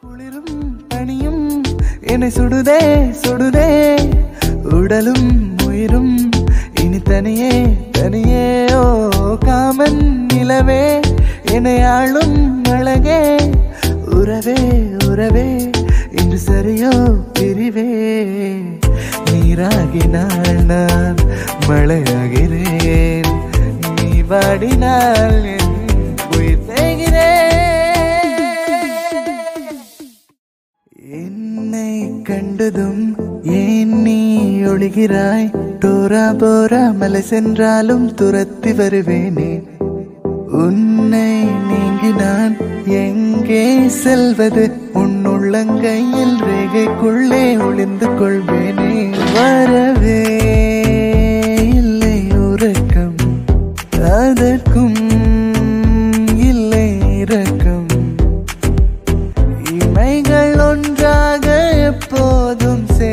குளிரும் பனியும் என்னை சுடுதே சுடுதே. உடலும் உயிரும் இனி தனியே தனியே. ஓ காமன் நிலவே என்னை ஆளும் அழகே. உறவே உறவே இன்று சரியோ பிரிவே. நீராகினால் நான் மழையாகிறேன். நீ வாடினால் என் உயிர் செய்கிறேன் என்னை கண்டதும் ஏன் நீ ஒளிகிறாய் தோரா போரா மலை சென்றாலும் துரத்தி வருவேனே. உன்னை நீங்கி நான் எங்கே செல்வது? உன் உள்ளங்கையில் ரேகைக்குள்ளே ஒளிந்து கொள்வேனே. வரவே இல்லை உறக்கம். அதற்கும் ஒன்றாக எப்போதும் சே